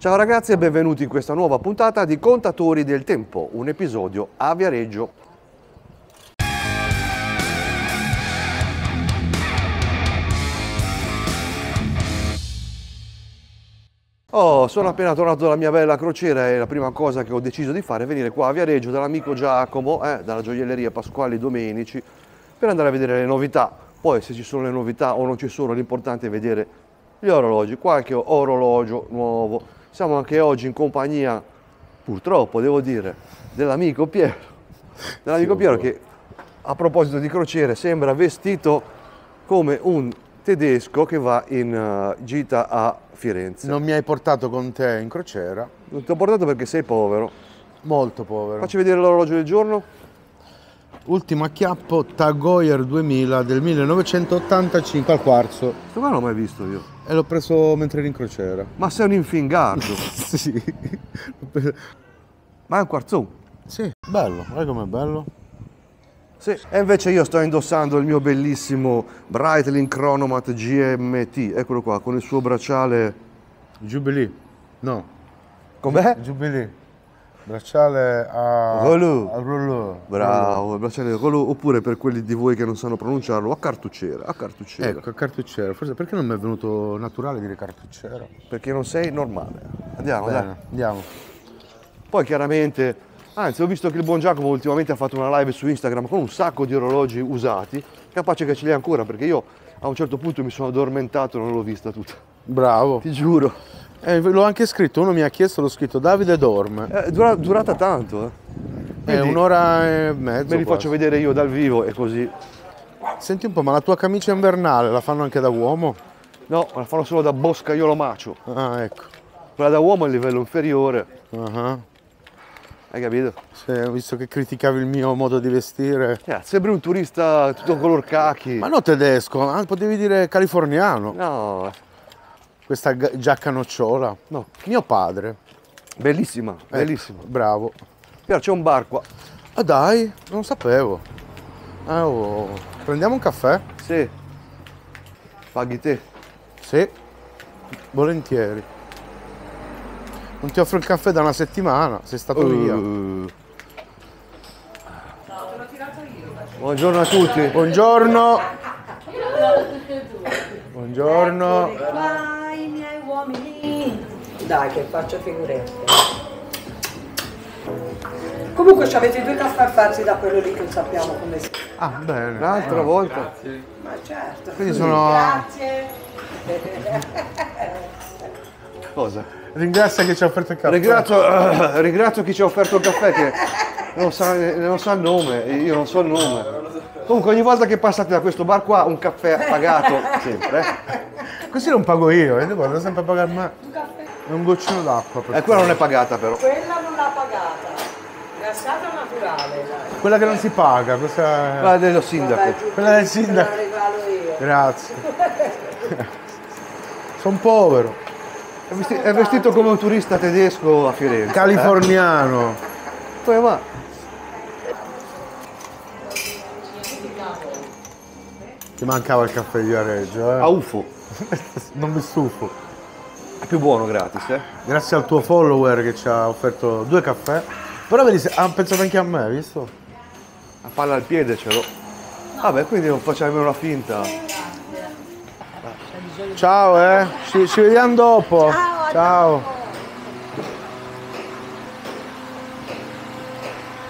Ciao ragazzi e benvenuti in questa nuova puntata di Contatori del Tempo, un episodio a Viareggio. Oh, sono appena tornato dalla mia bella crociera e la prima cosa che ho deciso di fare è venire qua a Viareggio dall'amico Giacomo, eh, dalla gioielleria Pasquali Domenici, per andare a vedere le novità. Poi se ci sono le novità o non ci sono, l'importante è vedere gli orologi, qualche orologio nuovo. Siamo anche oggi in compagnia, purtroppo devo dire, dell'amico Piero, dell'amico Piero che a proposito di crociere sembra vestito come un tedesco che va in uh, gita a Firenze. Non mi hai portato con te in crociera? Non ti ho portato perché sei povero. Molto povero. Facci vedere l'orologio del giorno. Ultimo acchiappo Tag Heuer 2000 del 1985 al quarzo. Questo qua non l'ho mai visto io. E l'ho preso mentre ero in crociera. Ma sei un infingardo. sì. Ma è un quarzone. Sì, bello. Guarda com'è bello. Sì. E invece io sto indossando il mio bellissimo Breitling Chronomat GMT, eccolo qua, con il suo bracciale... Jubilee. No. Com'è? Jubilee. Bracciale a... Rolou. A Rolou. Bravo, bracciale Rolou, oppure per quelli di voi che non sanno pronunciarlo, a cartucciera, a cartucciera. Ecco, a cartucciera. Forse perché non mi è venuto naturale dire cartucciera? Perché non sei normale. Andiamo, Bene, dai. andiamo. Poi chiaramente, anzi ho visto che il buon Giacomo ultimamente ha fatto una live su Instagram con un sacco di orologi usati, capace che ce li ha ancora perché io a un certo punto mi sono addormentato e non l'ho vista tutta. Bravo. Ti giuro. Eh, l'ho anche scritto, uno mi ha chiesto, l'ho scritto Davide dorme. È dura- durata tanto, eh. È Quindi un'ora e mezzo. Me li quasi. faccio vedere io dal vivo e così. Senti un po', ma la tua camicia invernale la fanno anche da uomo? No, la fanno solo da boscaiolo macio. Ah, ecco. Quella da uomo è il livello inferiore, Ah, hai capito? sì, ho visto che criticavi il mio modo di vestire. Eh, sembri un turista tutto color cachi. Ma no tedesco, potevi dire californiano. No, Questa giacca nocciola. no, Mio padre. bellissima, Ecco, bellissima. bravo. Piero, c'è un bar qua. Ah dai, non sapevo. Ah, oh. Prendiamo un caffè? Sì. Paghi te. Sì. Volentieri. Non ti offro il caffè da una settimana, sei stato via. Uh. Buongiorno a tutti. Buongiorno. Buongiorno. Qua i miei uomini. Dai che faccio figurette. Comunque ci avete due caffè farsi da quello lì che sappiamo come si. Ah, bene. Un'altra volta. Ma certo. Quindi sono... Grazie. Cosa? Ringrazia che ci ha offerto il caffè. Ringrazio, eh, ringrazio chi ci ha offerto il caffè che non sa, non sa il nome, io non so il nome. Comunque ogni volta che passate da questo bar qua un caffè pagato sempre. eh. Così non pago io, e devo sempre a pagare me. È un goccino d'acqua. per E quella non è pagata però. Quella non l'ha pagata. È stata naturale. dai. Quella che non si paga, questa è... Quella dello Vabbè, sindaco. giù, Quella del sindaco. La regalo io. Grazie. Sono povero. È vesti- è vestito come un turista tedesco a Firenze. Californiano. Poi ma Ti mancava il caffè di Viareggio, a eh? UFO. Non mi stufo. È più buono gratis, eh? Grazie al tuo follower che ci ha offerto due caffè. Però vedi, se- ha pensato anche a me, hai visto? A palla al piede ce l'ho. Vabbè, quindi non facciamo nemmeno una finta. Ciao, eh. Ci, ci vediamo dopo. Ciao.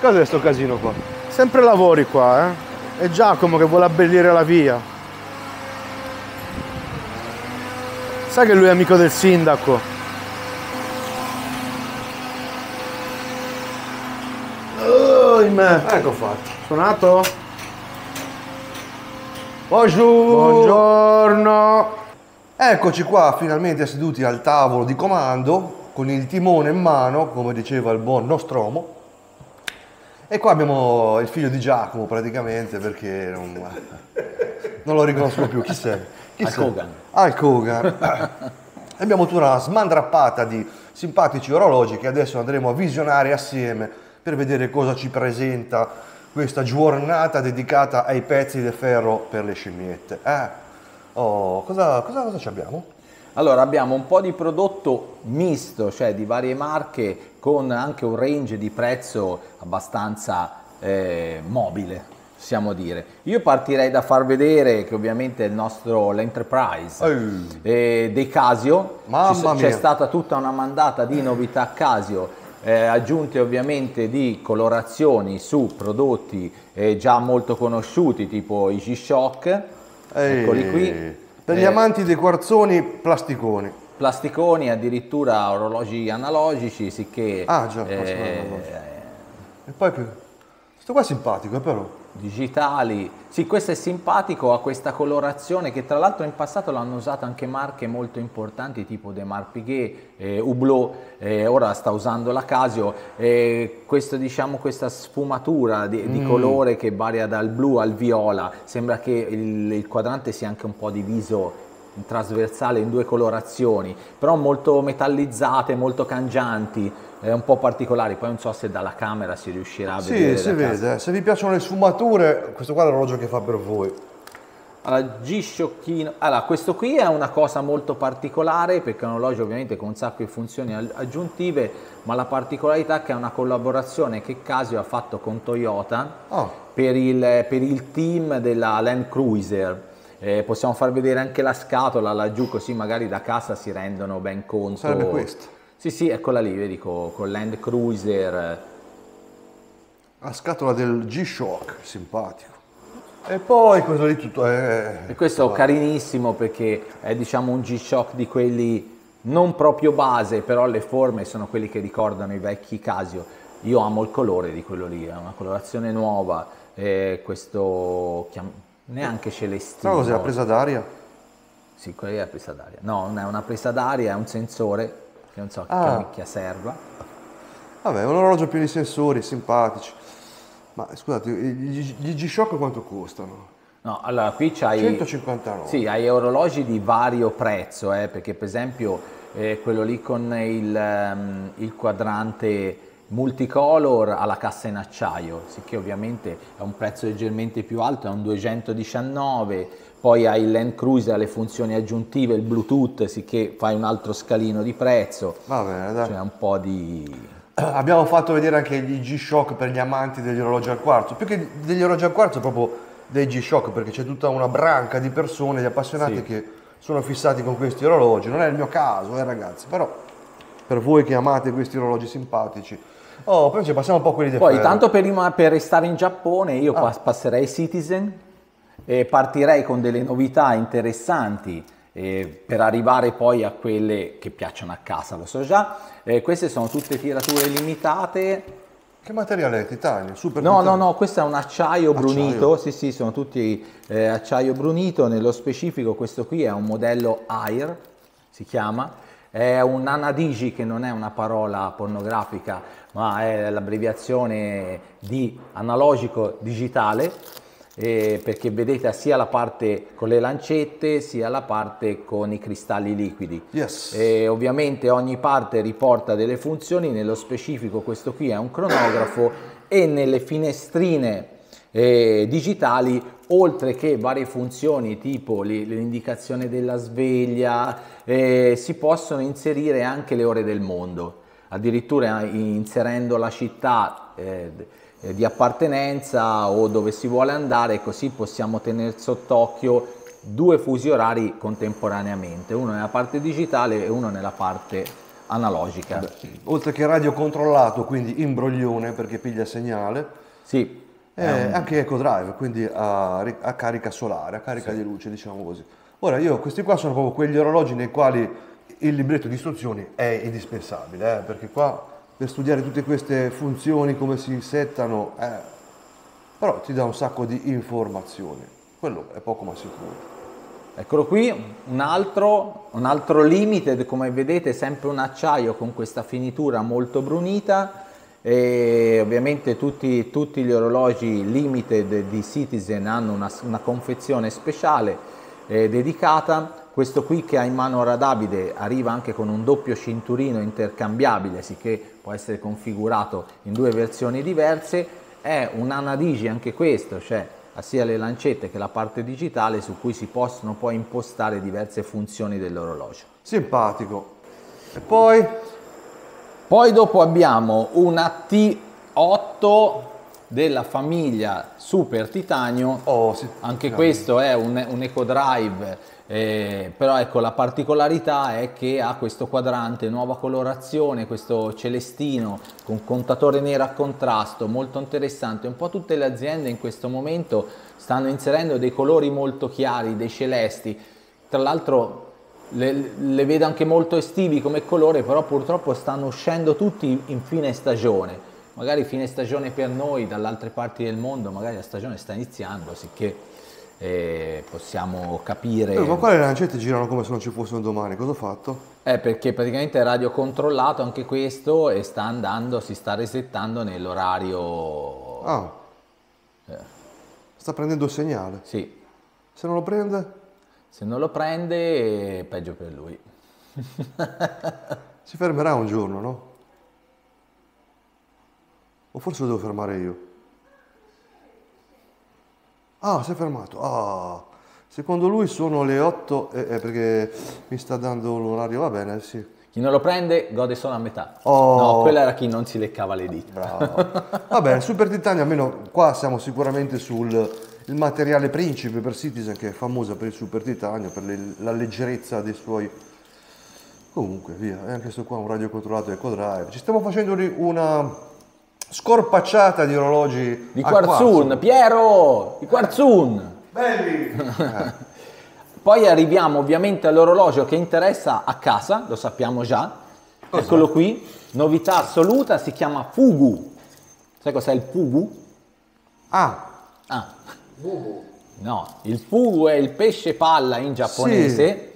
Cos'è sto casino qua? Sempre lavori qua, eh. È Giacomo che vuole abbellire la via. Sai che lui è amico del sindaco? Oh, me. Ecco fatto. Suonato? Bonjour! Buongiorno. Eccoci qua finalmente seduti al tavolo di comando con il timone in mano, come diceva il buon Nostromo. E qua abbiamo il figlio di Giacomo praticamente perché non, non lo riconosco più. Chi sei? Chi sei? Hogan. Hulk Hogan. E abbiamo tutta una smandrappata di simpatici orologi che adesso andremo a visionare assieme per vedere cosa ci presenta questa giornata dedicata ai pezzi di ferro per le scimmiette. Eh? Oh, cosa, cosa, cosa ci abbiamo? Allora abbiamo un po' di prodotto misto, cioè di varie marche con anche un range di prezzo abbastanza eh, mobile, possiamo dire. Io partirei da far vedere che ovviamente il nostro l'Enterprise eh, dei Casio, Mamma c'è mia. stata tutta una mandata di novità Casio, eh, aggiunte ovviamente di colorazioni su prodotti eh, già molto conosciuti tipo i G-Shock, eccoli qui. Per gli Eh, amanti dei quarzoni, plasticoni. plasticoni, addirittura orologi analogici, sicché Ah, già, eh. E poi che... Questo qua è simpatico, eh, però. Digitali. Sì, questo è simpatico, ha questa colorazione che tra l'altro in passato l'hanno usata anche marche molto importanti tipo De Marpiguet, eh, Hublot, eh, ora sta usando la Casio. Eh, questo, diciamo, questa sfumatura di, Mm. di colore che varia dal blu al viola, sembra che il, il quadrante sia anche un po' diviso in trasversale in due colorazioni, però molto metallizzate, molto cangianti, eh, un po' particolari. Poi non so se dalla camera si riuscirà a vedere. Sì, si vede. Se vi piacciono le sfumature, questo qua è l'orologio che fa per voi. Allora, G-Shocchino. Allora, questo qui è una cosa molto particolare perché è un orologio ovviamente con un sacco di funzioni aggiuntive, ma la particolarità è che è una collaborazione che Casio ha fatto con Toyota Ah. per, il, per il team della Land Cruiser. Eh, possiamo far vedere anche la scatola laggiù così magari da casa si rendono ben conto. Sarebbe questa. Sì, sì, eccola lì, vedi, con, con Land Cruiser. La scatola del G-Shock, simpatico. E poi questo lì tutto è... E questo è carinissimo perché è diciamo un G-Shock di quelli non proprio base, però le forme sono quelli che ricordano i vecchi Casio. Io amo il colore di quello lì, è una colorazione nuova, eh, questo chiam- neanche celestino. Cos'è la presa d'aria? Sì, quella è la presa d'aria. No, non è una presa d'aria, è un sensore che non so Ah. che micchia serva. Vabbè, un orologio pieno di sensori, simpatici. Ma scusate, gli gli G-Shock quanto costano? No, allora qui c'hai 159. Sì, hai orologi di vario prezzo, eh, perché per esempio eh, quello lì con il, ehm, il quadrante multicolor ha la cassa in acciaio, sicché ovviamente è un prezzo leggermente più alto, è un 219, poi hai il Land Cruiser, ha le funzioni aggiuntive, il Bluetooth, sicché fai un altro scalino di prezzo, Va bene, dai. c'è un po' di... Abbiamo fatto vedere anche gli G-Shock per gli amanti degli orologi al quarzo. Più che degli orologi al quarzo, proprio dei G-Shock, perché c'è tutta una branca di persone, di appassionati Sì. che sono fissati con questi orologi. Non è il mio caso, eh, ragazzi, però per voi che amate questi orologi simpatici. Oh, poi ci passiamo un po' a quelli del Poi, ferro. tanto per, rima- per restare in Giappone, io Ah. pas- passerei Citizen e partirei con delle novità interessanti eh, per arrivare poi a quelle che piacciono a casa, lo so già. Eh, queste sono tutte tirature limitate. Che materiale è? Titanio? Super No, no, titanio? no, questo è un acciaio Acciaio. brunito, sì, sì, sono tutti eh, acciaio brunito, nello specifico questo qui è un modello Air, si chiama, è un Anadigi che non è una parola pornografica, ma è l'abbreviazione di analogico digitale, eh, perché vedete sia la parte con le lancette sia la parte con i cristalli liquidi. Yes. E ovviamente ogni parte riporta delle funzioni, nello specifico questo qui è un cronografo e nelle finestrine eh, digitali, oltre che varie funzioni tipo li- l'indicazione della sveglia, eh, si possono inserire anche le ore del mondo, addirittura inserendo la città eh, eh, di appartenenza o dove si vuole andare, così possiamo tenere sott'occhio due fusi orari contemporaneamente, uno nella parte digitale e uno nella parte analogica. Oltre che radio controllato, quindi imbroglione perché piglia segnale, Sì, e anche Eco Drive, quindi a, a carica solare, a carica di luce, diciamo così. Ora, io questi qua sono proprio quegli orologi nei quali il libretto di istruzioni è indispensabile, eh, perché qua per studiare tutte queste funzioni, come si settano, eh, però ti dà un sacco di informazioni. Quello è poco ma sicuro. Eccolo qui, un altro, un altro limite, come vedete sempre un acciaio con questa finitura molto brunita e ovviamente tutti, tutti gli orologi limited di Citizen hanno una, una confezione speciale eh, dedicata. Questo qui che ha in mano ora Davide arriva anche con un doppio cinturino intercambiabile, sicché può essere configurato in due versioni diverse. È un Anadigi anche questo, cioè ha sia le lancette che la parte digitale su cui si possono poi impostare diverse funzioni dell'orologio. Simpatico. E poi? Poi dopo abbiamo una T8 della famiglia Super Titanio. Oh, sì. Anche questo è un, un Eco Drive, eh, però ecco la particolarità è che ha questo quadrante, nuova colorazione, questo celestino con contatore nero a contrasto, molto interessante. Un po' tutte le aziende in questo momento stanno inserendo dei colori molto chiari, dei celesti. Tra l'altro le, le vedo anche molto estivi come colore, però purtroppo stanno uscendo tutti in fine stagione. Magari fine stagione per noi, dalle altre parti del mondo, magari la stagione sta iniziando, sicché eh, possiamo capire. Eh, ma qua le lancette girano come se non ci fossero domani, cosa ho fatto? Eh, perché praticamente è radio controllato anche questo e sta andando, si sta resettando nell'orario. Ah. Sta prendendo il segnale. Sì, Se non lo prende, se non lo prende, peggio per lui. si fermerà un giorno, no? O forse lo devo fermare io? Ah, si è fermato. Ah. Secondo lui sono le 8, eh, eh, perché mi sta dando l'orario, va bene, sì. Chi non lo prende gode solo a metà. Oh. No, quella era chi non si leccava le dita. Bravo. Va bene, Super Titania, almeno qua siamo sicuramente sul il materiale principe per Citizen che è famosa per il Super Titanio, per le- la leggerezza dei suoi... Comunque, via, e anche questo qua è un radio controllato EcoDrive. Ci stiamo facendo una scorpacciata di orologi Di Quarzun. Piero! Di Quarzun! Belli! Poi arriviamo ovviamente all'orologio che interessa a casa, lo sappiamo già. Eccolo qui, novità assoluta, si chiama Fugu. Sai cos'è il Fugu? Ah, Ah. No, il Fugu è il pesce palla in giapponese.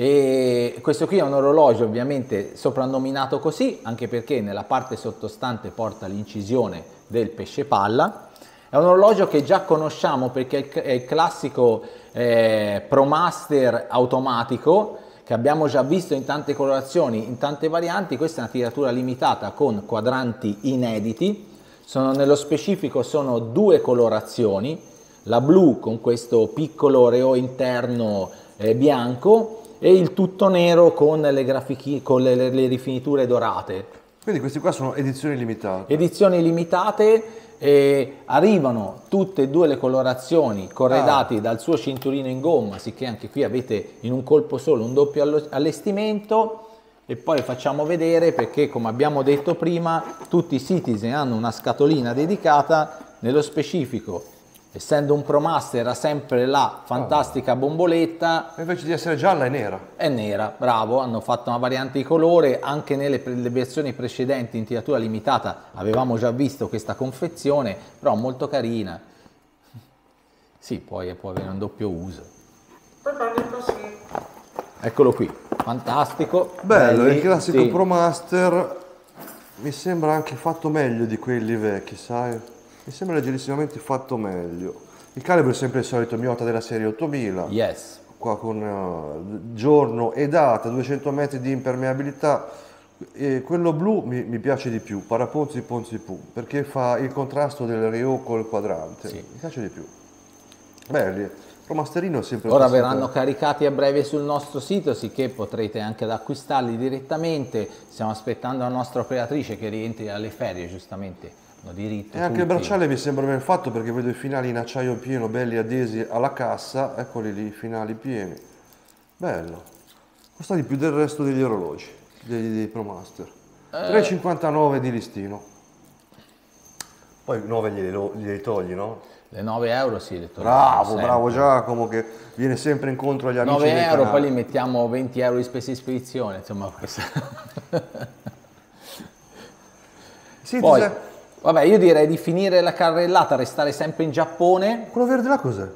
E questo qui è un orologio ovviamente soprannominato così, anche perché nella parte sottostante porta l'incisione del pesce palla. È un orologio che già conosciamo perché è il- classico eh, ProMaster automatico che abbiamo già visto in tante colorazioni, in tante varianti. Questa è una tiratura limitata con quadranti inediti. Sono, nello specifico sono due colorazioni, la blu con questo piccolo reo interno eh, bianco e il tutto nero con le, grafichi- con le- le- le rifiniture dorate. quindi questi qua sono edizioni limitate. Edizioni limitate, eh, arrivano tutte e due le colorazioni corredati dal suo cinturino in gomma, sicché anche qui avete in un colpo solo un doppio allestimento e poi facciamo vedere perché come abbiamo detto prima tutti i Citizen hanno una scatolina dedicata, nello specifico essendo un ProMaster ha sempre la fantastica bomboletta E Invece di essere gialla è nera. è nera, bravo, hanno fatto una variante di colore, anche nelle versioni precedenti in tiratura limitata avevamo già visto questa confezione, però molto carina. Sì, poi può avere un doppio uso. Eccolo qui, fantastico. Bello, belli, il classico sì. ProMaster mi sembra anche fatto meglio di quelli vecchi, sai? Mi sembra leggerissimamente fatto meglio. Il calibro è sempre il solito Miota della serie 8000, Yes. qua con eh, giorno e data, 200 metri di impermeabilità. E quello blu mi, mi piace di più, Paraponzi Ponzi Pu, perché fa il contrasto del Rio col quadrante. Sì. Mi piace di più. Belli. ProMasterino è sempre Ora verranno caricati a breve sul nostro sito, sicché potrete anche ad acquistarli direttamente. Stiamo aspettando la nostra operatrice che rientri dalle ferie, giustamente. Hanno diritto. E anche il bracciale mi sembra ben fatto perché vedo i finali in acciaio pieno, belli adesi alla cassa, eccoli lì, i finali pieni. Bello. Costa di più del resto degli orologi, degli, dei ProMaster. Eh. 3,59 di listino. Poi 9 glieli, togli, no? Le 9 euro sì, le torniamo Bravo, sempre. bravo Giacomo che viene sempre incontro agli amici 9 del euro, canale. poi li mettiamo 20 euro di spese di spedizione, insomma questo- Sì, Poi, vabbè, io direi di finire la carrellata, restare sempre in Giappone. quello verde là cos'è?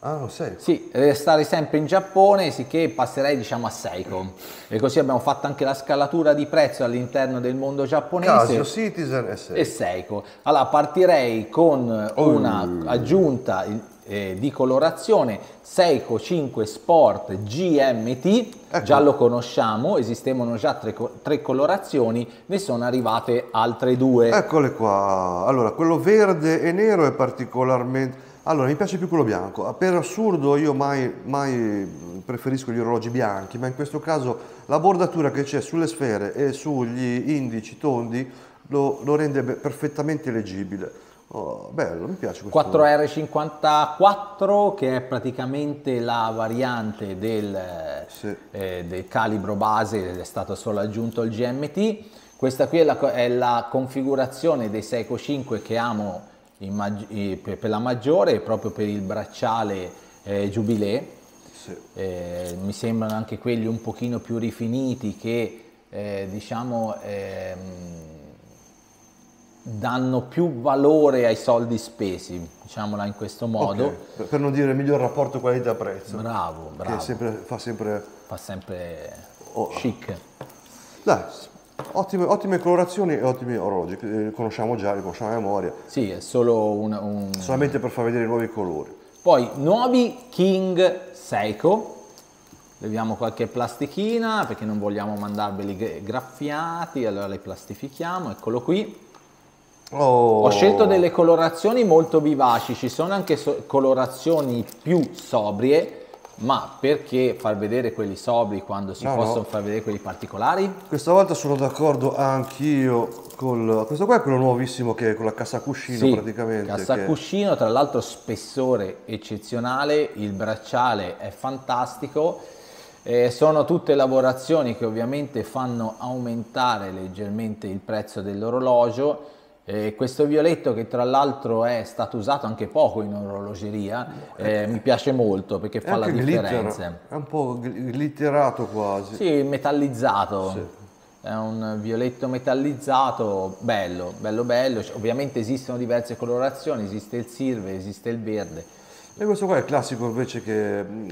Ah, non sei. Sì, restare sempre in Giappone, sicché passerei diciamo a Seiko. E così abbiamo fatto anche la scalatura di prezzo all'interno del mondo giapponese. Casio, Citizen e sei. e Seiko. Allora partirei con Oh. una aggiunta eh, di colorazione Seiko 5 Sport GMT, Ecco. già lo conosciamo, esistevano già tre, tre colorazioni, ne sono arrivate altre due. Eccole qua. Allora, quello verde e nero è particolarmente... Allora, mi piace più quello bianco. Per assurdo io mai, mai preferisco gli orologi bianchi, ma in questo caso la bordatura che c'è sulle sfere e sugli indici tondi lo, lo rende perfettamente leggibile. Oh, bello, mi piace questo. 4R54 che è praticamente la variante del, Sì. eh, del calibro base, è stato solo aggiunto il GMT. Questa qui è la, è la configurazione dei Seiko 5 che amo eh, per, per la maggiore proprio per il bracciale eh, Jubilee. Sì. Eh, mi sembrano anche quelli un pochino più rifiniti che eh, diciamo ehm, danno più valore ai soldi spesi, diciamola in questo modo. Ok, per- non dire miglior rapporto qualità-prezzo. Bravo, Che bravo. sempre- fa sempre... Fa sempre Oh. chic. Dai, ottime, ottime colorazioni e ottimi orologi. che, eh, conosciamo già, li conosciamo a memoria. Sì, è solo un, un- Solamente per far vedere i nuovi colori. Poi nuovi King Seiko. Leviamo qualche plastichina perché non vogliamo mandarveli gra- graffiati, allora li plastifichiamo, eccolo qui. Oh. Ho scelto delle colorazioni molto vivaci, ci sono anche so- colorazioni più sobrie, ma perché far vedere quelli sobri quando si No, possono no. far vedere quelli particolari? Questa volta sono d'accordo anch'io col... Questo qua è quello nuovissimo che è con la cassa cuscino Sì, praticamente. cassa che- cuscino, tra l'altro spessore eccezionale, il bracciale è fantastico. Eh, sono tutte lavorazioni che ovviamente fanno aumentare leggermente il prezzo dell'orologio. Eh, questo violetto che tra l'altro è stato usato anche poco in orologeria, eh, mi piace molto perché fa la anche glitter, differenza. È un po' gl- glitterato quasi. Sì, metallizzato. È un violetto metallizzato, bello, bello, bello. Cioè, Ovviamente esistono diverse colorazioni, esiste il silver, esiste il verde. E questo qua è il classico invece che mm,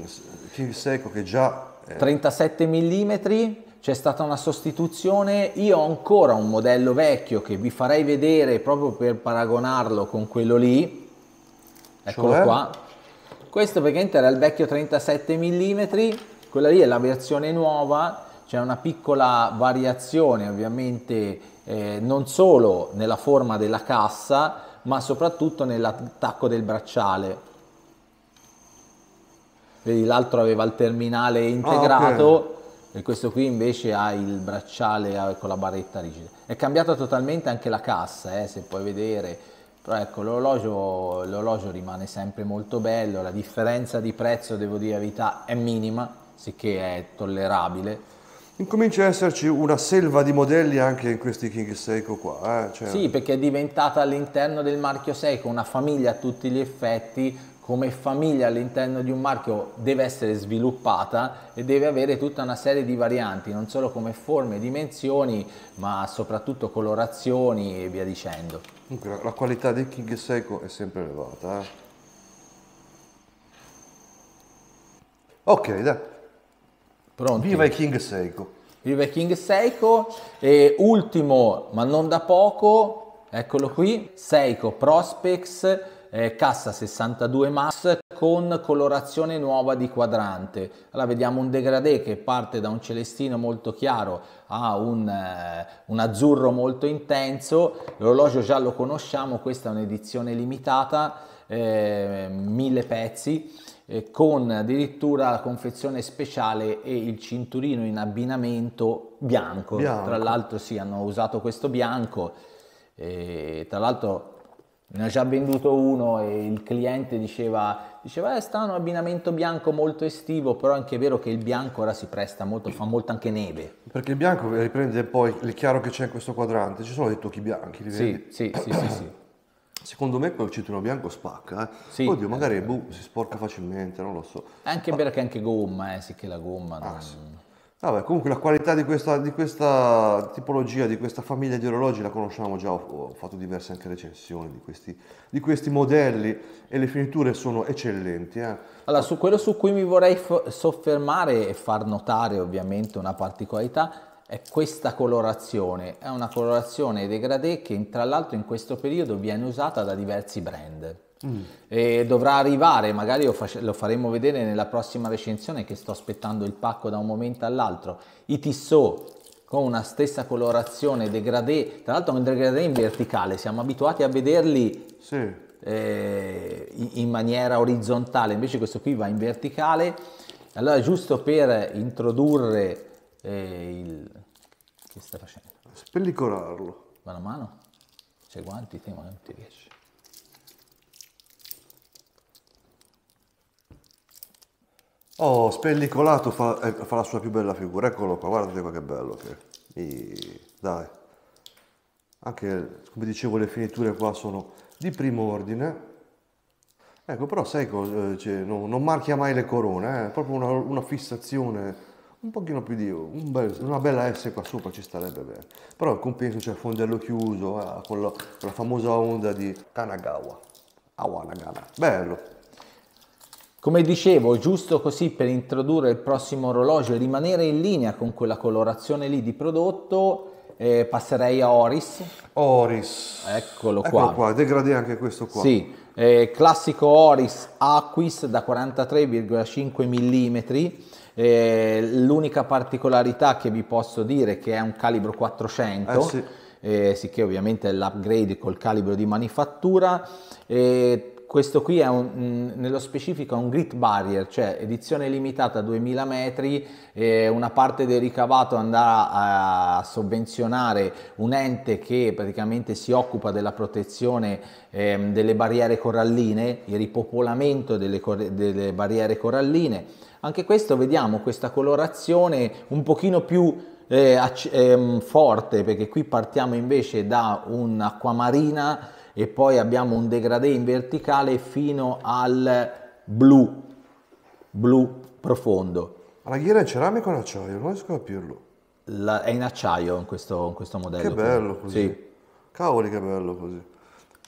King Seiko che già è 37 mm, c'è stata una sostituzione. Io ho ancora un modello vecchio che vi farei vedere proprio per paragonarlo con quello lì. Eccolo Cioè? qua. Questo praticamente era il vecchio 37 mm, quella lì è la versione nuova, c'è una piccola variazione ovviamente eh, non solo nella forma della cassa, ma soprattutto nell'attacco del bracciale. Vedi, l'altro aveva il terminale integrato e questo qui invece ha il bracciale con la barretta rigida. È cambiata totalmente anche la cassa, eh, se puoi vedere. Però ecco, l'orologio, l'orologio rimane sempre molto bello, la differenza di prezzo, devo dire la verità, è minima, sicché è tollerabile. Incomincia a esserci una selva di modelli anche in questi King Seiko qua. eh, cioè- Sì, perché è diventata all'interno del marchio Seiko una famiglia a tutti gli effetti, come famiglia all'interno di un marchio deve essere sviluppata e deve avere tutta una serie di varianti, non solo come forme dimensioni, ma soprattutto colorazioni e via dicendo. Comunque la, qualità dei King Seiko è sempre elevata. eh. Ok, dai. Pronti? Viva i King Seiko. Viva il King Seiko e ultimo ma non da poco, eccolo qui, Seiko Prospex eh, cassa 62 mass con colorazione nuova di quadrante. Allora vediamo un degradé che parte da un celestino molto chiaro a un, eh, un azzurro molto intenso, l'orologio già lo conosciamo, questa è un'edizione limitata, eh, mille pezzi eh, con addirittura la confezione speciale e il cinturino in abbinamento bianco. Bianco. Tra l'altro sì, hanno usato questo bianco, e tra l'altro ne ho già venduto uno e il cliente diceva, diceva eh, sta un abbinamento bianco molto estivo, però è anche vero che il bianco ora si presta molto, fa molto anche neve. Perché il bianco riprende poi il chiaro che c'è in questo quadrante. Ci sono dei tocchi bianchi, li vedi? Sì, sì, sì, sì, sì. Secondo me quel cinturino bianco spacca. Eh? Sì. Oddio, magari boh, si sporca facilmente, non lo so. È anche vero che è anche gomma, eh, sì che la gomma... Ah, non- Vabbè, comunque la qualità di questa, di questa tipologia, di questa famiglia di orologi la conosciamo già, ho, ho fatto diverse anche recensioni di questi, di questi modelli e le finiture sono eccellenti. eh. Allora, su quello su cui mi vorrei fo- soffermare e far notare ovviamente una particolarità è questa colorazione. È una colorazione degradé che tra l'altro in questo periodo viene usata da diversi brand. E dovrà arrivare, magari lo, face- lo faremo vedere nella prossima recensione che sto aspettando il pacco da un momento all'altro. I Tissot con una stessa colorazione degradé, tra l'altro un degradé in verticale, siamo abituati a vederli Sì, eh, in- maniera orizzontale, invece questo qui va in verticale. Allora giusto per introdurre eh, il... che stai facendo? Spellicolarlo. Va la mano? C'è guanti, te, ma non ti riesci. Oh, spellicolato fa, eh, fa la sua più bella figura. Eccolo qua, guardate qua che bello che. I- Dai. Anche, come dicevo, le finiture qua sono di primo ordine. Ecco, però sai cosa? Cioè, no- non marchia mai le corone, eh? è proprio una, una fissazione un pochino più di... un bel- una bella S qua sopra ci starebbe bene. Però il compenso c'è il fondello chiuso, eh, con, la, con la famosa onda di Kanagawa. Awa Nagana. Bello. Come dicevo, giusto così per introdurre il prossimo orologio e rimanere in linea con quella colorazione lì di prodotto, eh, passerei a Oris. Oris. Eccolo qua. Eccolo qua, degradé anche questo qua. Sì, eh, classico Oris Aquis da 43,5 mm. Eh, l'unica particolarità che vi posso dire è che è un calibro 400. Eh sì. eh, sicché ovviamente è l'upgrade col calibro di manifattura. Eh, questo qui è un, nello specifico un grit barrier, cioè edizione limitata a 2000 metri, eh, una parte del ricavato andrà a sovvenzionare un ente che praticamente si occupa della protezione ehm, delle barriere coralline, il ripopolamento delle, cor- delle barriere coralline. Anche questo vediamo questa colorazione un pochino più eh, acc- ehm, forte perché qui partiamo invece da un'acquamarina e poi abbiamo un degradé in verticale fino al blu, blu profondo. La ghiera è ceramica o in acciaio? Non riesco a capirlo. La- è in acciaio in questo, in questo modello. Che bello così. Sì. Cavoli che bello così.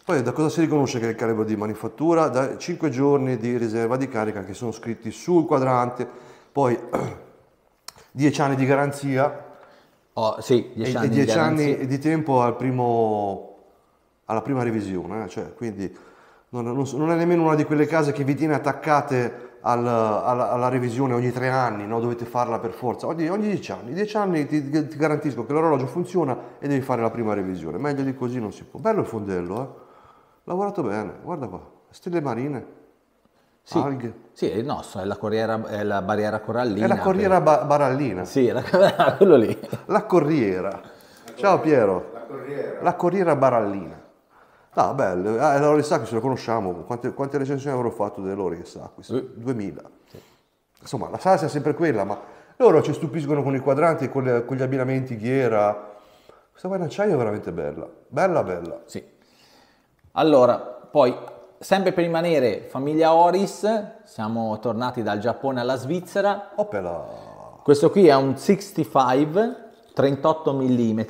Poi da cosa si riconosce che è il calibro di manifattura? Da 5 giorni di riserva di carica che sono scritti sul quadrante, poi 10 anni di garanzia Oh, sì, 10 e anni e di 10 garanzia. anni di tempo al primo, alla prima revisione, eh, cioè, quindi non, non so- non è nemmeno una di quelle case che vi tiene attaccate al- alla, alla revisione ogni tre anni, no? dovete farla per forza, ogni, ogni 10 anni, 10 anni ti, ti garantisco che l'orologio funziona e devi fare la prima revisione, meglio di così non si può. Bello il fondello, eh? lavorato bene, guarda qua, stelle marine, Sì, alghe, sì, è il nostro, è la, corriera, è la barriera corallina. è la corriera ba- barallina, per- Sì, è la- quello lì. la corriera. Ciao Piero. La corriera. La corriera barallina. No, bello, eh, l'Ori Sacchi lo conosciamo, quante, quante recensioni avrò fatto dell'Ori Sacchi? 2000. Insomma, la salsa è sempre quella, ma loro ci stupiscono con i quadranti, con, le- con gli abbinamenti ghiera. Questa qua in acciaio è veramente bella, bella bella. Sì. Allora, poi, sempre per rimanere famiglia Oris, siamo tornati dal Giappone alla Svizzera. Opela. Questo qui è un 65, 38 mm.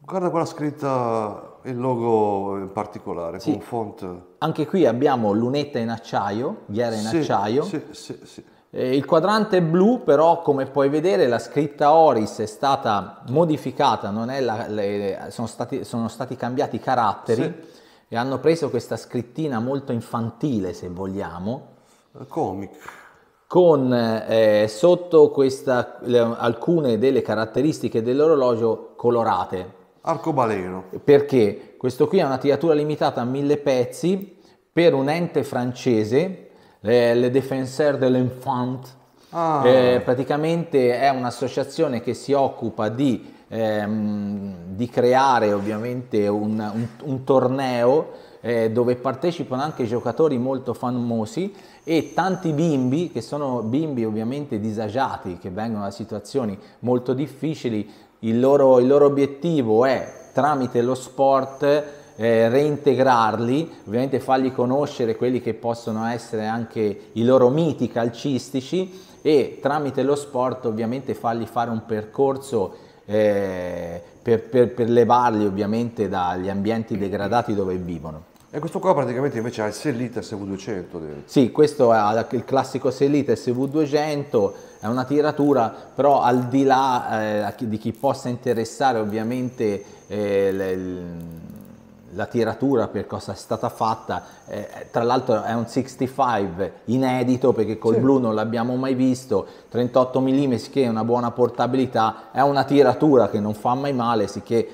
Guarda quella scritta, il logo in particolare, Sì. con font... Anche qui abbiamo lunetta in acciaio, ghiera in Sì, acciaio. Sì, sì, sì. Eh, il quadrante è blu, però come puoi vedere la scritta Oris è stata modificata, non è la- le- sono, stati, sono stati cambiati i caratteri Sì. e hanno preso questa scrittina molto infantile, se vogliamo, Eh, Comic. con eh, sotto questa, le- alcune delle caratteristiche dell'orologio colorate. Arcobaleno. Perché questo qui è una tiratura limitata a mille pezzi per un ente francese, eh, Le Défenseurs de l'Enfant. Ah. Eh, praticamente è un'associazione che si occupa di, ehm, di creare ovviamente un, un- un torneo eh, dove partecipano anche giocatori molto famosi e tanti bimbi che sono bimbi ovviamente disagiati che vengono da situazioni molto difficili il loro, il loro obiettivo è tramite lo sport eh, reintegrarli, ovviamente fargli conoscere quelli che possono essere anche i loro miti calcistici e tramite lo sport ovviamente fargli fare un percorso eh, per, per- per levarli ovviamente dagli ambienti degradati dove vivono. E questo qua praticamente invece ha il Sellita SV200 dentro. Sì, questo è il classico Selite SV200, è una tiratura, però al di là eh, di chi possa interessare ovviamente eh, le- la tiratura per cosa è stata fatta, eh, tra l'altro è un 65 inedito perché col Sì. blu non l'abbiamo mai visto, 38 mm che è una buona portabilità, è una tiratura che non fa mai male, sicché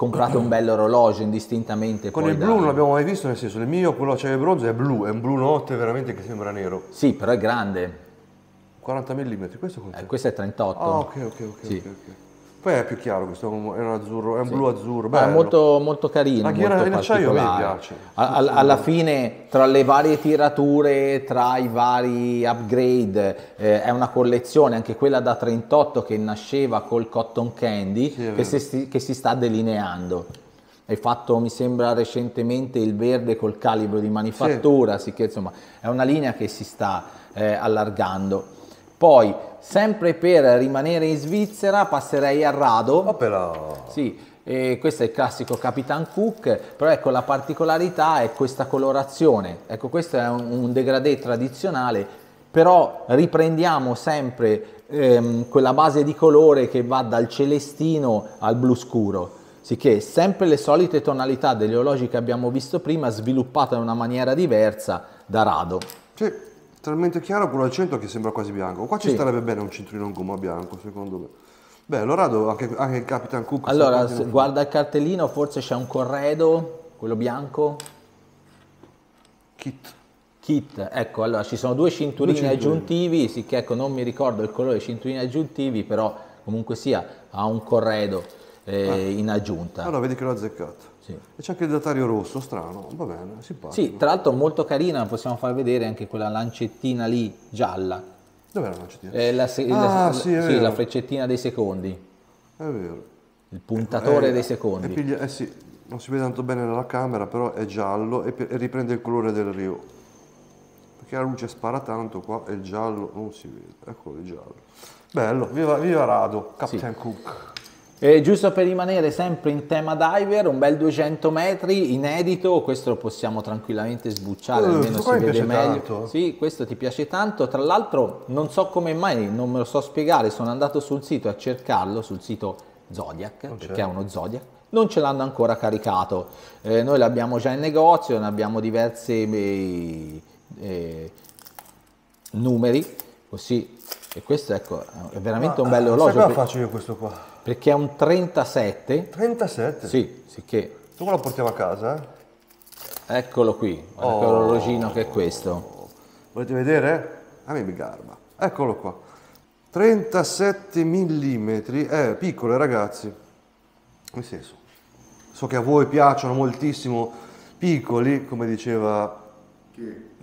comprate un bello orologio indistintamente. Con il da- blu non l'abbiamo mai visto, nel senso, il mio, quello acciaio e bronzo, è blu, è un blu notte veramente che sembra nero. Sì, però è grande. 40 mm, questo? Eh, questo è 38. Ah, ok, ok, ok, Sì. ok, ok. Poi è più chiaro questo, è un, azzurro, è un blu azzurro, è molto, molto carino, La ghiera molto in acciaio a me particolare. piace. A- al- alla fine, tra le varie tirature, tra i vari upgrade, eh, è una collezione, anche quella da 38 che nasceva col cotton candy, Sì, che, si, che si sta delineando. Hai fatto, mi sembra, recentemente il verde col calibro di manifattura, sì. che insomma è una linea che si sta eh, allargando. Poi, sempre per rimanere in Svizzera, passerei a Rado. Opera. Sì, e questo è il classico Capitan Cook, però ecco la particolarità è questa colorazione. Ecco, questo è un, un degradé tradizionale, però riprendiamo sempre ehm, quella base di colore che va dal celestino al blu scuro. Sicché sempre le solite tonalità degli orologi che abbiamo visto prima, sviluppate in una maniera diversa da rado. Sì, talmente chiaro quello al centro che sembra quasi bianco. Qua ci Sì. starebbe bene un cinturino in gomma bianco, secondo me. Beh, lo rado anche, anche il Capitan Cook. Allora, guarda il cartellino, forse c'è un corredo, quello bianco. Kit. Kit, ecco, allora ci sono due cinturini Due cinturini. aggiuntivi, sì che ecco non mi ricordo il colore dei cinturini aggiuntivi, però comunque sia ha un corredo eh, in aggiunta. Allora, vedi che l'ho azzeccato. Sì. E c'è anche il datario rosso, strano, va bene, simpatico. Sì, tra l'altro molto carina, possiamo far vedere anche quella lancettina lì gialla, Dov'è la lancettina? Eh, la, se- Ah, la- sì, è sì, la freccettina dei secondi, È vero. il puntatore Eh, dei e secondi. piglia- eh sì, non si vede tanto bene dalla camera, però è giallo e, e riprende il colore del Rio. Perché la luce spara tanto qua e il giallo non si vede. Eccolo il giallo. Bello, viva, viva Rado, Captain Cook. E giusto per rimanere sempre in tema diver, un bel 200 metri inedito, questo lo possiamo tranquillamente sbucciare, Eh, almeno si vede meglio. tanto. Sì, questo ti piace tanto. Tra l'altro, non so come mai, non me lo so spiegare, sono andato sul sito a cercarlo, sul sito Zodiac, perché è uno Zodiac. Non ce l'hanno ancora caricato. Eh, noi l'abbiamo già in negozio, ne abbiamo diversi eh, eh, numeri, così. E questo ecco, è veramente un bello Sai orologio per- faccio io questo qua? Perché è un 37 37? sì, sì che. Tu lo portiamo a casa, eh? Eccolo qui, guarda Oh. quell'orologino che è questo. Volete vedere? A me mi garba. Eccolo qua. 37 mm, eh, piccole ragazzi. Nel senso, so che a voi piacciono moltissimo piccoli, come diceva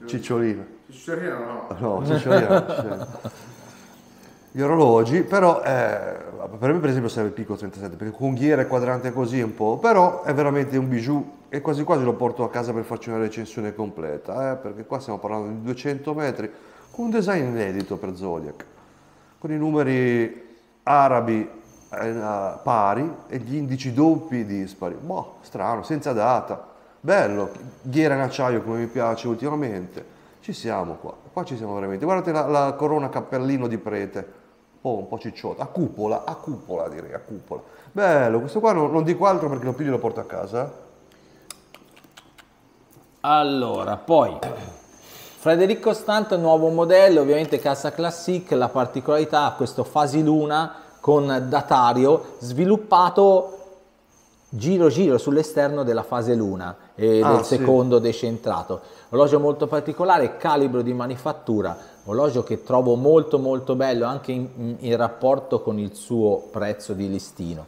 Cicciolina. No, Cicciolina. Cicciolina. Gli orologi, però eh, per me per esempio serve il piccolo 37, perché con ghiera e quadrante così un po', però è veramente un bijou e quasi quasi lo porto a casa per farci una recensione completa, eh, perché qua stiamo parlando di 200 metri, con un design inedito per Zodiac, con i numeri arabi eh, pari e gli indici doppi dispari. Boh, strano, senza data, bello, ghiera in acciaio come mi piace ultimamente. Ci siamo qua, qua ci siamo veramente. Guardate la, la corona cappellino di prete, po', un po' cicciotta, a cupola, a cupola direi, a cupola. Bello, questo qua non, non dico altro perché lo piglio e lo porto a casa. Allora, poi Federico Stant, nuovo modello, ovviamente Cassa Classic, la particolarità questo Fasi Luna con datario sviluppato giro giro sull'esterno della fase luna e Ah, del sì. secondo decentrato. Orologio molto particolare, calibro di manifattura, orologio che trovo molto molto bello anche in, in- in rapporto con il suo prezzo di listino.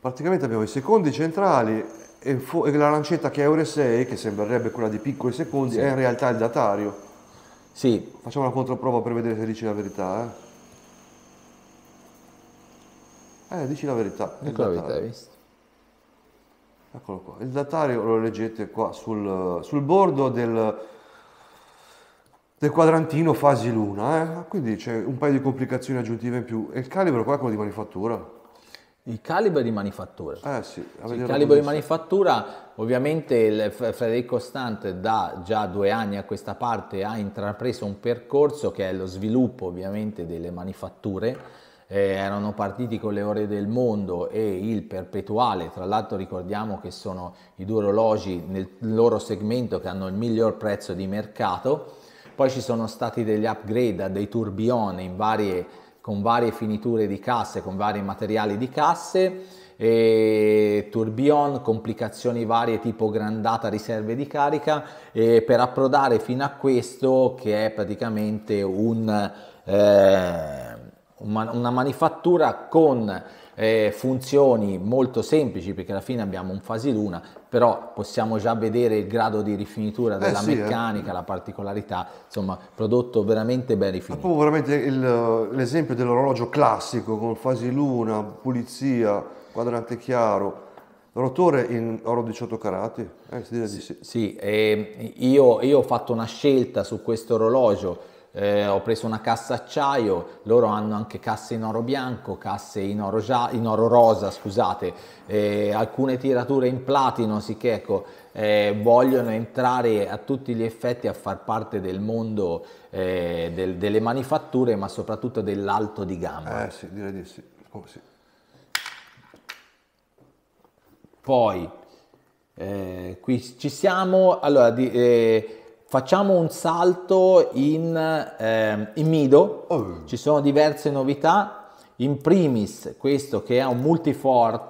Praticamente abbiamo i secondi centrali e, e la lancetta che è Euro 6, che sembrerebbe quella di piccoli secondi, è in realtà il datario. Sì, Facciamo una controprova per vedere se dici la verità, eh. Eh, dici la verità. ecco la verità, hai visto? Eccolo qua. Il datario lo leggete qua sul, sul bordo del, del quadrantino fasi luna, eh. Quindi c'è un paio di complicazioni aggiuntive in più. E il calibro qua è quello di manifattura. Il calibro di manifattura. Eh sì, il calibro di manifattura, ovviamente il Federico Stant da già due anni a questa parte ha intrapreso un percorso che è lo sviluppo ovviamente delle manifatture. Eh, erano partiti con le ore del mondo e il perpetuale, tra l'altro ricordiamo che sono i due orologi nel loro segmento che hanno il miglior prezzo di mercato. Poi ci sono stati degli upgrade a dei tourbillon in varie con varie finiture di casse, con vari materiali di casse eh, tourbillon, complicazioni varie tipo grandata, riserve di carica, eh, per approdare fino a questo che è praticamente un, eh, una, manifattura con eh, funzioni molto semplici perché alla fine abbiamo un fasiluna, però possiamo già vedere il grado di rifinitura della sì, eh. meccanica, la particolarità, insomma, prodotto veramente ben rifinito. proprio veramente l'esempio dell'orologio classico con fasiluna, pulizia, quadrante chiaro, rotore in oro 18 carati, eh, si direi di sì. Sì, eh, io, io ho fatto una scelta su questo orologio, eh, ho preso una cassa acciaio, loro hanno anche casse in oro bianco, casse in oro, gia- in oro rosa, scusate, eh, alcune tirature in platino, sì che ecco, eh, vogliono entrare a tutti gli effetti a far parte del mondo eh, del- delle manifatture, ma soprattutto dell'alto di gamma. Eh sì, direi di sì. Oh, sì. Poi, eh, qui ci siamo, allora di- eh, facciamo un salto in, ehm, in Mido, Oh. ci sono diverse novità, in primis questo che è un multifort,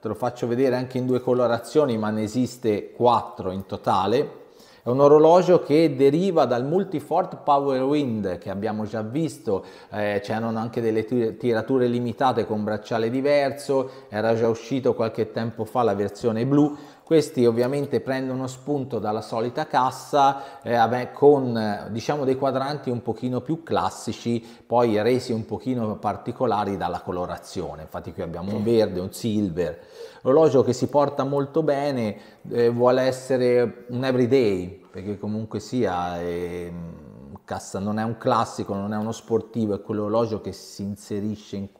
te lo faccio vedere anche in due colorazioni ma ne esiste quattro in totale, è un orologio che deriva dal Multifort Power Wind che abbiamo già visto, eh, c'erano anche delle tir- tirature limitate con bracciale diverso, era già uscito qualche tempo fa la versione blu. Questi ovviamente prendono spunto dalla solita cassa eh, con eh, diciamo dei quadranti un pochino più classici, poi resi un pochino particolari dalla colorazione. Infatti qui abbiamo un verde, un silver. L'orologio che si porta molto bene, eh, vuole essere un everyday, perché comunque sia ehm, cassa, non è un classico, non è uno sportivo, è quell'orologio che si inserisce in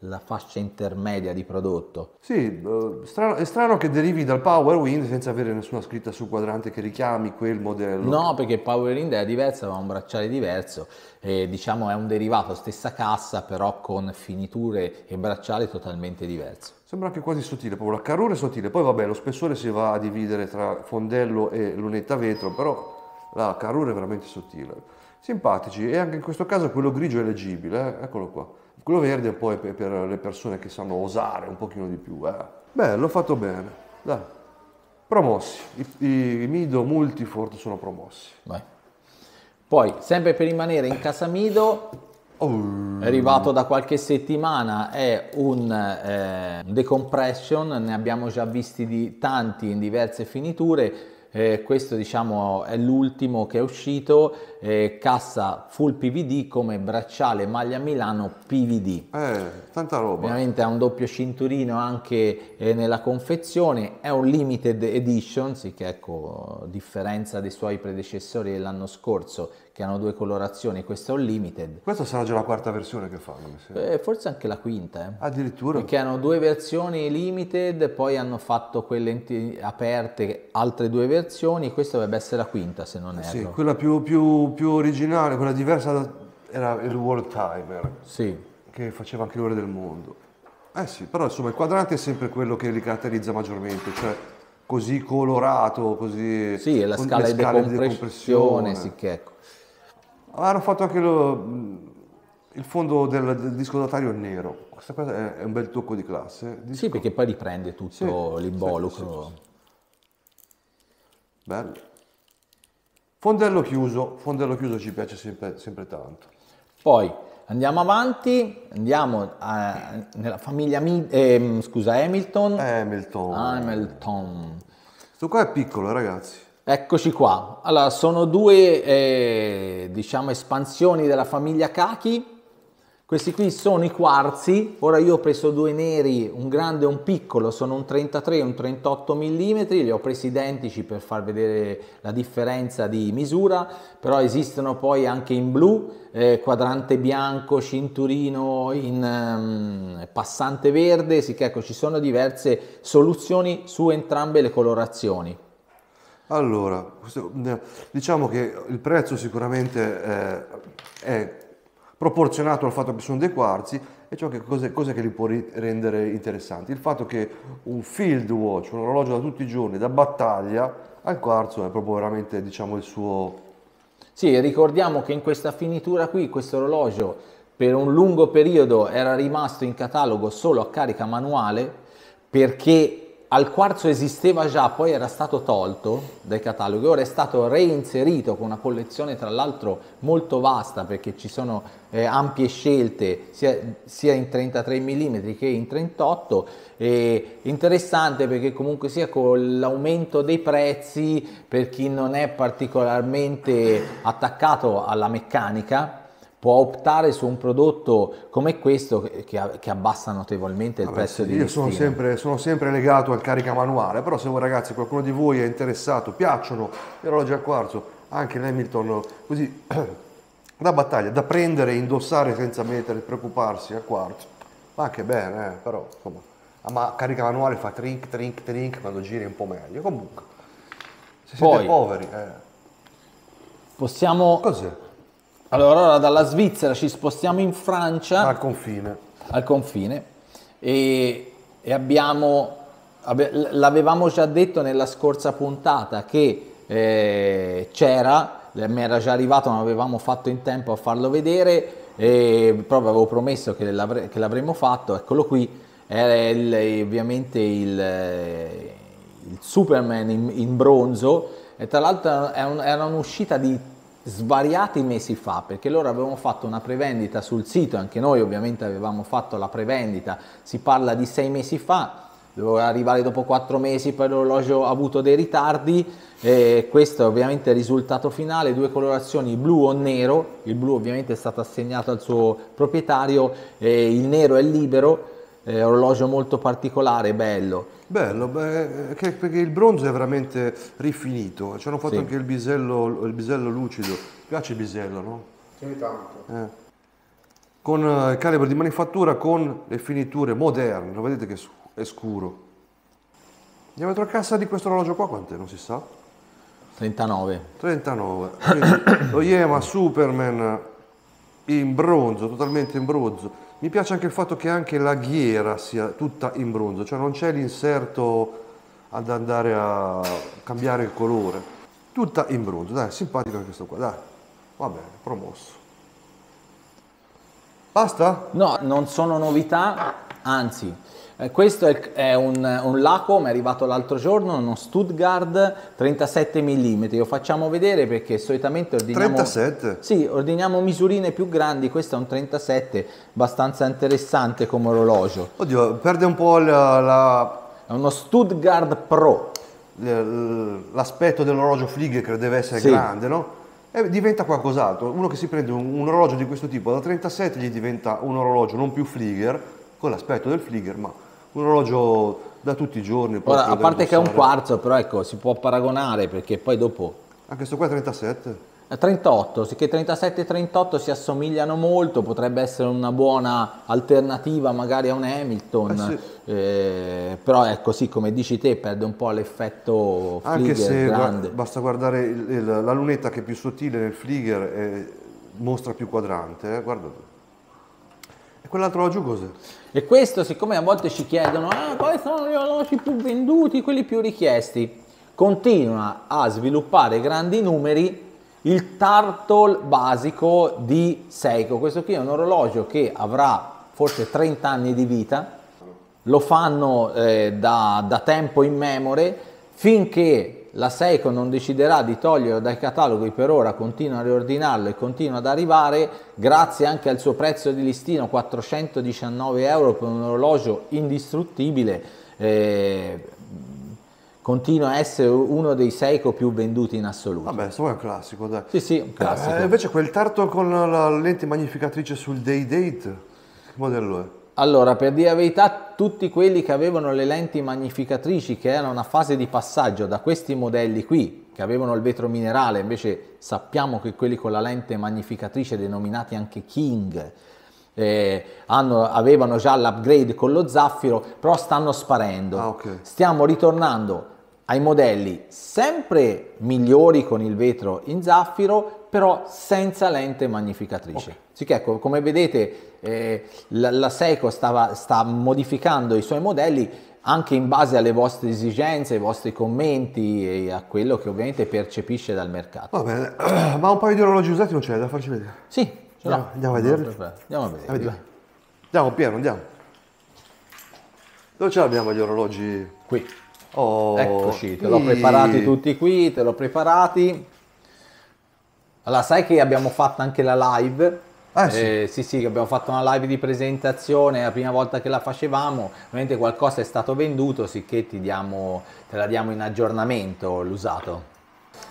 quella fascia intermedia di prodotto. Sì, eh, strano- è strano che derivi dal Power Wind senza avere nessuna scritta sul quadrante che richiami quel modello. No, perché Power Wind è diverso, aveva un bracciale diverso, e, diciamo è un derivato, stessa cassa, però con finiture e bracciali totalmente diversi. Sembra anche quasi sottile, proprio la carrura è sottile, poi vabbè lo spessore si va a dividere tra fondello e lunetta vetro, però la carrura è veramente sottile. Simpatici e anche in questo caso quello grigio è leggibile, eh, eccolo qua. Quello verde è poi per, per le persone che sanno osare un pochino di più. Eh. Bello, fatto bene. Dai. Promossi, I, i, i Mido Multifort sono promossi. Vai. Poi, sempre per rimanere in Casamido, Oh, è arrivato da qualche settimana, è un eh, decompression, ne abbiamo già visti di tanti in diverse finiture, eh, questo diciamo è l'ultimo che è uscito, eh, cassa full PVD come bracciale maglia Milano PVD. eh, tanta roba. Ovviamente ha un doppio cinturino anche eh, nella confezione, è un limited edition, sì che ecco, a differenza dei suoi predecessori dell'anno scorso che hanno due colorazioni, questo è un limited. Questa sarà già la quarta versione che fanno, mi sembra. Eh, forse anche la quinta, eh. Addirittura. Perché hanno due versioni limited, poi hanno fatto quelle aperte, altre due versioni, questa dovrebbe essere la quinta se non erro. Sì, quella più, più- più originale, quella diversa da- era il World Timer, Sì. che faceva anche l'ore del mondo. Eh sì, però insomma il quadrante è sempre quello che li caratterizza maggiormente, cioè così colorato, così... Sì, la scala di scale decompressione, sì che ecco. Hanno fatto anche lo- il fondo del, del disco datario nero, questa cosa è, è un bel tocco di classe. Dis- Sì, perché poi riprende tutto Sì, l'involucro. sì, Bello. Fondello chiuso, fondello chiuso ci piace sempre, sempre tanto. Poi andiamo avanti, andiamo a- nella famiglia Mi- ehm, scusa, Hamilton. Hamilton. Hamilton. Questo qua è piccolo, ragazzi. Eccoci qua. Allora, sono due eh, diciamo espansioni della famiglia Kaki. Questi qui sono i quarzi. Ora io ho preso due neri, un grande e un piccolo, sono un 33 e un 38 mm. Li ho presi identici per far vedere la differenza di misura, però esistono poi anche in blu, eh, quadrante bianco, cinturino in ehm, passante verde, sì che ecco ci sono diverse soluzioni su entrambe le colorazioni. Allora, diciamo che il prezzo sicuramente eh, è proporzionato al fatto che sono dei quarzi e ciò che cos'è, cos'è che li può rendere interessanti. Il fatto che un field watch, un orologio da tutti i giorni, da battaglia, al quarzo è proprio veramente diciamo il suo... Sì, ricordiamo che in questa finitura qui, questo orologio per un lungo periodo era rimasto in catalogo solo a carica manuale perché al quarzo esisteva già, poi era stato tolto dai cataloghi, ora è stato reinserito con una collezione tra l'altro molto vasta perché ci sono eh, ampie scelte sia, sia, in 33 mm che in 38 e interessante perché comunque sia con l'aumento dei prezzi per chi non è particolarmente attaccato alla meccanica può optare su un prodotto come questo che, che abbassa notevolmente il Vabbè, prezzo sì, di Io sono sempre, sono sempre legato al carica manuale, però se voi ragazzi, qualcuno di voi è interessato, piacciono gli orologi a quarzo, anche l'Hamilton, così da battaglia, da prendere e indossare senza mettere, preoccuparsi a quarzo, va anche bene, eh, però insomma, ma carica manuale fa trink, trink, trink, quando giri un po' meglio, comunque, se siete Poi- poveri, eh. Possiamo cos'è? Allora, ora dalla Svizzera ci spostiamo in Francia, Al confine. al confine, e, e abbiamo, l'avevamo già detto nella scorsa puntata che eh, c'era, mi era già arrivato, non avevamo fatto in tempo a farlo vedere, e proprio avevo promesso che, l'avre- che l'avremmo fatto, eccolo qui, è il- ovviamente il, il Superman in, in bronzo, e tra l'altro era un'uscita di svariati mesi fa perché loro avevano fatto una prevendita sul sito anche noi ovviamente avevamo fatto la prevendita si parla di sei mesi fa doveva arrivare dopo quattro mesi poi l'orologio ha avuto dei ritardi e questo è ovviamente il risultato finale due colorazioni blu o nero il blu ovviamente è stato assegnato al suo proprietario e il nero è libero è orologio molto particolare bello Bello, beh, che- perché il bronzo è veramente rifinito, ci hanno fatto Sì. anche il bisello, il bisello lucido, piace il bisello, no? Sì, tanto. Eh. Con eh, il calibro di manifattura con le finiture moderne, lo vedete che è scuro. Il diametro cassa di questo orologio qua quant'è? Non si sa. 39 39. Quindi lo Yema Superman in bronzo, totalmente in bronzo. Mi piace anche il fatto che anche la ghiera sia tutta in bronzo, cioè non c'è l'inserto ad andare a cambiare il colore. Tutta in bronzo, dai, simpatico anche questo qua, dai. Va bene, promosso. Basta? No, non sono novità, anzi, eh, questo è, è un, un Lacom, è arrivato l'altro giorno, uno Stuttgart 37 mm. Lo facciamo vedere perché solitamente ordiniamo... 37? Sì, ordiniamo misurine più grandi, questo è un 37, abbastanza interessante come orologio. Oddio, perde un po' la- la- È uno Stuttgart Pro. l- l'aspetto dell'orologio Flieger che deve essere Sì. grande, no? E diventa qualcos'altro. Uno che si prende un, un orologio di questo tipo da 37 gli diventa un orologio non più Flieger, con l'aspetto del Flieger, ma un orologio da tutti i giorni. Ora, a parte che è un quarzo, però ecco, si può paragonare perché poi dopo Anche questo qua è 37? Eh, 38, sì che 37 e 38 si assomigliano molto, potrebbe essere una buona alternativa magari a un Hamilton, Eh sì. eh, però è così come dici te, perde un po' l'effetto Anche se gua- grande. basta guardare il- il- la lunetta che è più sottile nel Flieger e mostra più quadrante, eh? guarda. Quell'altro laggiù cos'è? E questo, siccome a volte ci chiedono ah, quali sono gli orologi più venduti, quelli più richiesti, continua a sviluppare grandi numeri il Turtle basico di Seiko. Questo qui è un orologio che avrà forse 30 anni di vita, lo fanno eh, da, da tempo immemore finché la Seiko non deciderà di toglierlo dai cataloghi per ora continua a riordinarlo e continua ad arrivare grazie anche al suo prezzo di listino 419 euro per un orologio indistruttibile eh, continua a essere uno dei Seiko più venduti in assoluto Vabbè, questo è un classico, dai. sì sì un classico Eh, invece quel tarto con la lente magnificatrice sul day date, che modello è? Allora, per dire la verità, tutti quelli che avevano le lenti magnificatrici, che era una fase di passaggio da questi modelli qui, che avevano il vetro minerale, invece sappiamo che quelli con la lente magnificatrice, denominati anche King, eh, hanno- avevano già l'upgrade con lo zaffiro, però stanno sparendo. Ah, ok. Stiamo ritornando ai modelli sempre migliori con il vetro in zaffiro, però senza lente magnificatrice. Sicché ecco, come vedete eh, la, la Seiko stava- sta modificando i suoi modelli anche in base alle vostre esigenze, ai vostri commenti e a quello che ovviamente percepisce dal mercato. Va bene, ma un paio di orologi usati non c'è da farci vedere. Sì, ce l'ho. Andiamo- andiamo a vederli? Andiamo a vedere. Andiamo, pieno, andiamo. Dove ce l'abbiamo gli orologi? Qui. Oh, Eccoci, te l'ho preparati tutti qui, te l'ho preparati. Allora, sai che abbiamo fatto anche la live? Ah, sì. Eh, sì, sì, che abbiamo fatto una live di presentazione, la prima volta che la facevamo, ovviamente qualcosa è stato venduto, sicché ti diamo, te la diamo in aggiornamento l'usato.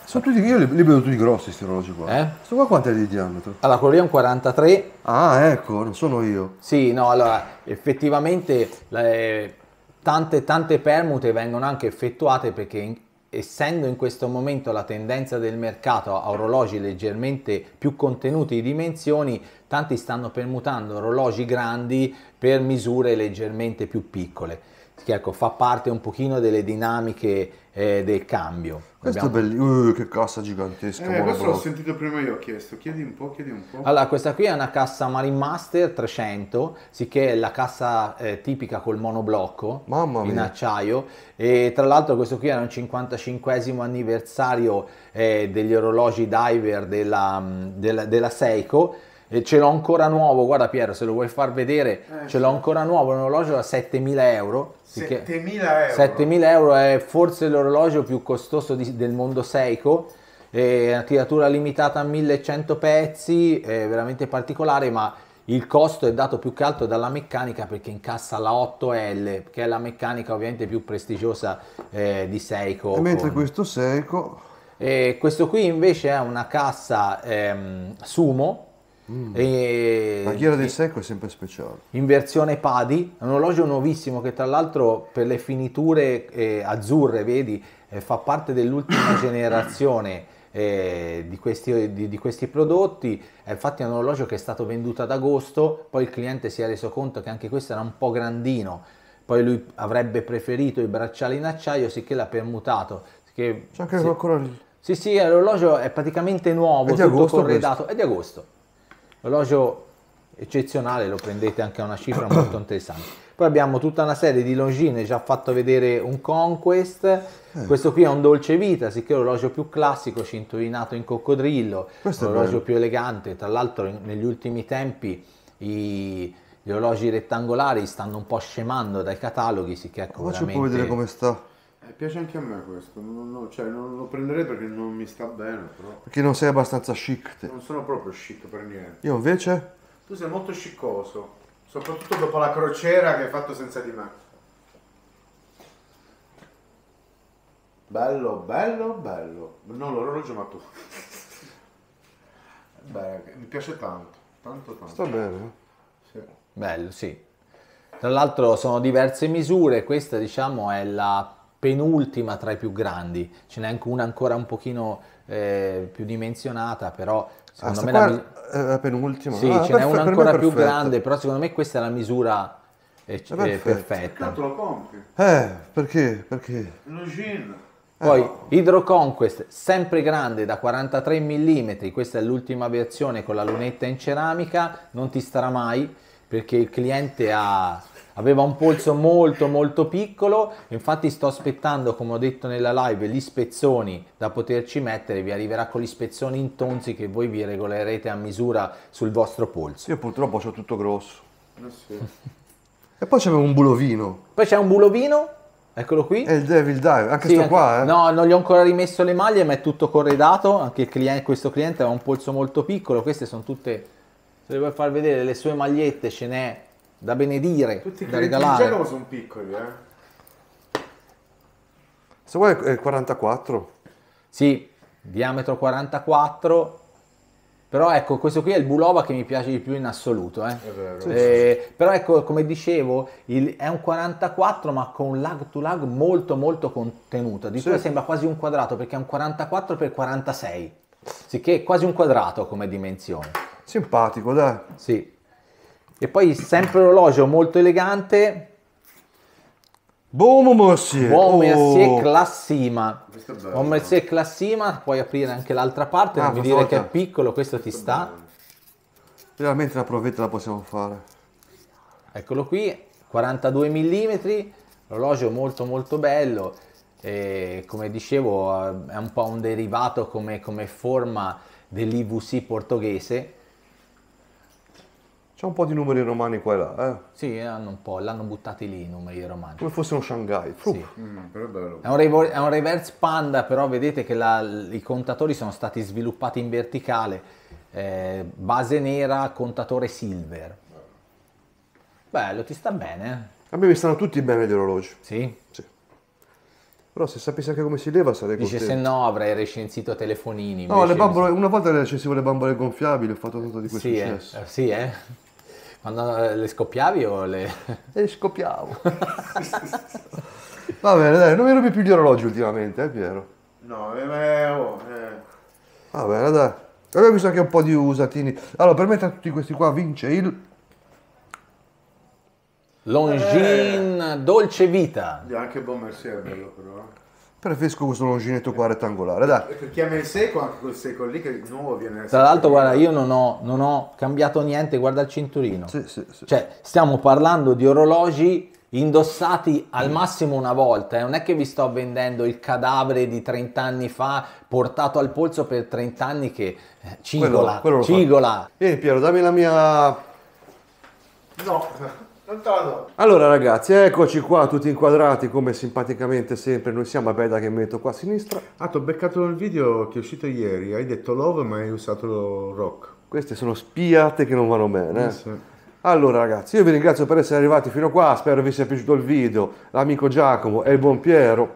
Sono tutti, io li, li vedo tutti grossi questi orologi qua. Eh? Sto qua quanto è di diametro? Allora, quello lì è un 43, Ah, ecco, non sono io. Sì, no, allora effettivamente le- tante, tante permute vengono anche effettuate perché essendo in questo momento la tendenza del mercato a orologi leggermente più contenuti di dimensioni, tanti stanno permutando orologi grandi per misure leggermente più piccole. Che ecco, fa parte un pochino delle dinamiche eh, del cambio. Questo Abbiamo- è bellissimo. Uh, che cassa gigantesca. Eh, questo l'ho sentito prima io, ho chiesto. Chiedi un po', chiedi un po'. Allora, questa qui è una cassa Marine Master 300, sicché è la cassa eh, tipica col monoblocco Mamma in mia. acciaio e tra l'altro questo qui era un 55 anniversario eh, degli orologi diver della, della, della Seiko e ce l'ho ancora nuovo, guarda Piero se lo vuoi far vedere, Eh, ce l'ho ancora nuovo, un orologio da 7000 euro. sicché- 7000 euro. 7000 euro è forse l'orologio più costoso di- del mondo Seiko, è una tiratura limitata a 1100 pezzi, è veramente particolare, ma il costo è dato più che altro dalla meccanica perché incassa la 8L, che è la meccanica ovviamente più prestigiosa eh, di Seiko. E mentre con- questo Seiko... e questo qui invece è una cassa ehm, Sumo. E- La ghiera del Seiko è sempre speciale. in versione PADI, un orologio nuovissimo che tra l'altro per le finiture eh, azzurre, vedi, eh, fa parte dell'ultima generazione eh, di, questi, di- di questi prodotti, Eh, infatti è un orologio che è stato venduto ad agosto, poi il cliente si è reso conto che anche questo era un po' grandino, poi lui avrebbe preferito il bracciale in acciaio, sicché l'ha permutato. Sicché- C'è anche sì. ancora lì. Sì, sì, l'orologio è praticamente nuovo, È tutto corredato, è di agosto. L'orologio eccezionale, lo prendete anche a una cifra molto interessante. Poi abbiamo tutta una serie di Longines, già fatto vedere un Conquest, Eh. questo qui è un Dolce Vita, sicché è l'orologio più classico, cinturinato in coccodrillo, Questo è l'orologio più elegante, tra l'altro negli ultimi tempi i- gli orologi rettangolari stanno un po' scemando dai cataloghi, sicché ecco po' veramente... vedere come sta. Eh, piace anche a me questo. Non, non- cioè, non lo prenderei perché non mi sta bene, però. Perché non sei abbastanza chic te. Non sono proprio chic per niente. Io invece... Tu sei molto sciccoso. Soprattutto dopo la crociera che hai fatto senza di me. Bello, bello, bello. Non l'orologio, ma tu. Beh, mi piace tanto. Tanto, tanto. Sta bene. eh. Sì. Bello, sì. Tra l'altro sono diverse misure, questa diciamo è la penultima tra i più grandi, ce n'è anche una ancora un pochino eh, più dimensionata, però Ah, secondo sta me la è la penultima. sì, Ah, ce n'è una ancora più perfetta. grande, però secondo me questa è la misura eh, È perfetta. perfetta. Tanto lo compri. Eh, perché? Perché? Poi Hydro Conquest, sempre grande da 43 mm, questa è l'ultima versione con la lunetta in ceramica, non ti starà mai perché il cliente ha- aveva un polso molto molto piccolo, infatti sto aspettando, come ho detto nella live, gli spezzoni da poterci mettere, vi arriverà con gli spezzoni in tonzi che voi vi regolerete a misura sul vostro polso. Io purtroppo ho tutto grosso. Eh sì. E poi c'avevo un bulovino. Poi c'è un bulovino, eccolo qui. È il Devil Dive. Anche Sì, sto anche- qua, eh. No, non gli ho ancora rimesso le maglie, ma è tutto corredato. Anche il cliente- questo cliente aveva un polso molto piccolo. Queste sono tutte, se le vuoi far vedere, le sue magliette ce n'è da benedire, Tutti i da regalare. Genova sono piccoli, eh. Se vuoi è il 44. Sì, diametro 44. Però ecco, questo qui è il Bulova che mi piace di più in assoluto. eh. È vero. Eh, però ecco, come dicevo, il- è un 44 ma con un lag to lag molto molto contenuto. Addirittura Sì. sembra quasi un quadrato perché è un 44 x 46. Sicché è quasi un quadrato come dimensione. Simpatico, dai. Sì. E poi sempre orologio molto elegante, Buon Monsieur. Buon Oh. Mercier Classima. Buon Mercier Classima, puoi aprire anche l'altra parte, Ah, non mi dire che è volta- piccolo, questo ti sta. Finalmente la provetta la possiamo fare. Eccolo qui, 42 mm, orologio molto molto bello, e come dicevo è un po' un derivato come, come forma dell'IVC portoghese. C'è un po' di numeri romani qua e là, eh? Sì, hanno un po', l'hanno buttati lì i numeri romani. Come fosse uno Shanghai. Sì. Mm, però è bello. È un, revo- è un reverse panda, però vedete che la- i contatori sono stati sviluppati in verticale. Eh, base nera, contatore silver. Bello, ti sta bene? A me mi stanno tutti bene gli orologi. Sì? Sì. Però se sapessi anche come si leva sarei Dice contento. se no avrei recensito telefonini. No, le bambole, una volta recensivo le bambole gonfiabili, ho fatto tanto di questo Sì, eh. successo. Eh, sì, eh? Quando eh, le scoppiavi o le... E scoppiavo. Va bene, dai, non mi rubi più gli orologi ultimamente, eh Piero? No, eh, eh, oh, eh. Va bene, dai. Abbiamo visto anche un po' di usatini. Allora, per me tra tutti questi qua vince il... Longines Dolce Vita. Anche Bon Mercier è bello però. Preferisco questo longinetto qua rettangolare, dai. Per chi ama il secco, anche quel secco lì che di nuovo viene... Tra l'altro, guarda, io non ho, non ho cambiato niente, guarda il cinturino. Sì, sì, sì. Cioè, stiamo parlando di orologi indossati al massimo una volta, eh. non è che vi sto vendendo il cadavere di 30 anni fa portato al polso per 30 anni che eh, cigola, quello lo fa. cigola. Vieni Piero, dammi la mia... No, do. Allora ragazzi, eccoci qua tutti inquadrati come simpaticamente sempre noi siamo, aspetta che metto qua a sinistra. Ah, ti ho beccato nel video che è uscito ieri, hai detto love ma hai usato rock. Queste sono spiate che non vanno bene. eh. Eh sì. Allora ragazzi, io vi ringrazio per essere arrivati fino a qua, spero vi sia piaciuto il video, l'amico Giacomo e il buon Piero.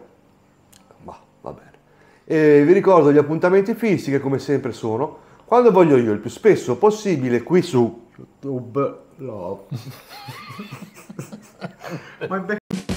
Ma va bene. E vi ricordo gli appuntamenti fissi che come sempre sono, quando voglio io, il più spesso possibile qui su YouTube love. ma è beccato.